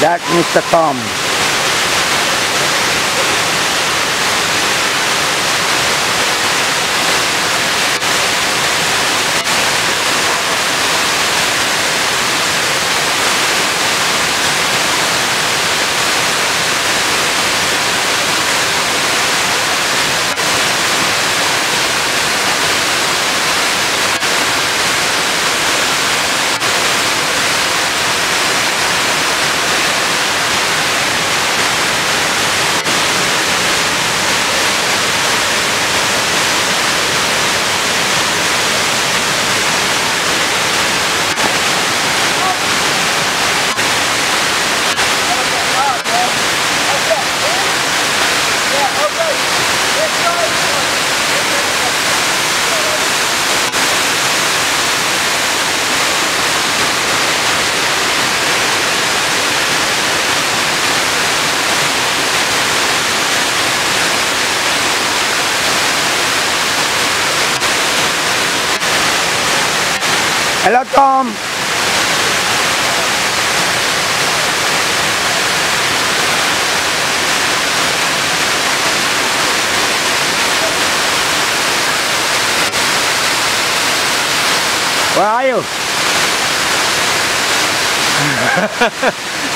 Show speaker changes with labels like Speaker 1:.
Speaker 1: That's Mr. Tom. Hello, Tom. Where are you?